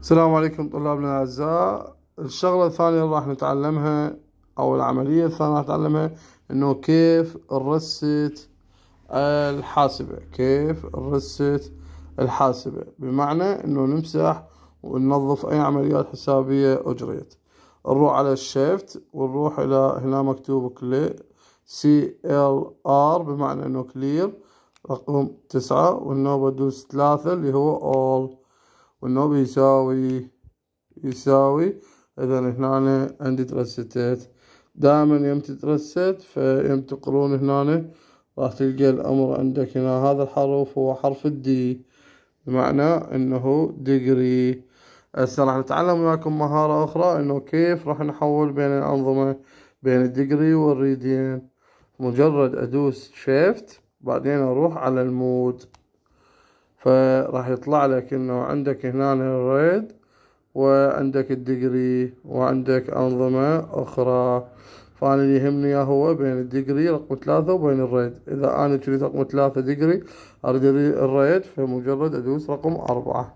السلام عليكم طلابنا الأعزاء. الشغلة الثانية اللي راح نتعلمها أو العملية الثانية راح نتعلمها إنه كيف ن reset الحاسبة كيف ن reset الحاسبة؟ بمعنى إنه نمسح وننظف أي عمليات حسابية أجريت. نروح على ال shift ونروح إلى هنا مكتوب كلي CLR بمعنى إنه clear رقم تسعة والنوبة دوس ثلاثة اللي هو all. والنوب يساوي يساوي إذا هنا عندي ترستت دائما يوم تترست فيوم تقرون هنا راح تلقى الأمر عندك هنا. هذا الحرف هو حرف ال D بمعنى إنه degree هسه راح نتعلم وياكم مهارة أخرى إنه كيف راح نحول بين الأنظمة بين ال degree وال radian مجرد أدوس shift بعدين أروح على ال mode. فراح يطلع لك إنه عندك هنا ال rad وعندك ال degree وعندك أنظمة أخرى. فأنا اللي يهمني هو بين ال degree رقم ثلاثة وبين ال rad. إذا أنا تريد رقم ثلاثة degree أريد ال rad فمجرد أدوس رقم أربعة.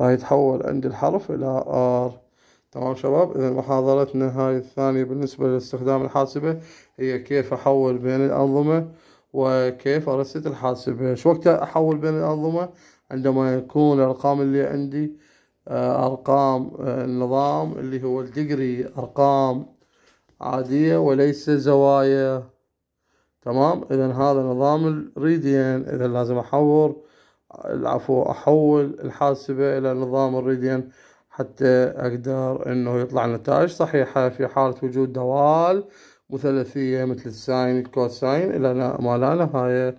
راح يتحول عندي الحرف إلى R. تمام شباب؟ إذا محاضرتنا هاي الثانية بالنسبة لاستخدام الحاسبة هي كيف أحول بين الأنظمة وكيف أ reset الحاسبة شو وقت أحول بين الأنظمة؟ عندما يكون الأرقام اللي عندي آه، أرقام آه، النظام اللي هو ال degree أرقام عادية وليس زوايا. تمام؟ إذا هذا نظام الريديان. إذا لازم أحول العفو أحول الحاسبة إلى نظام الريديان حتى أقدر إنه يطلع نتائج صحيحة في حالة وجود دوال مثلثية مثل ال sine ال cosine إلى ما لا نهاية.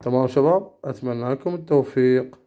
تمام شباب؟ أتمنى لكم التوفيق.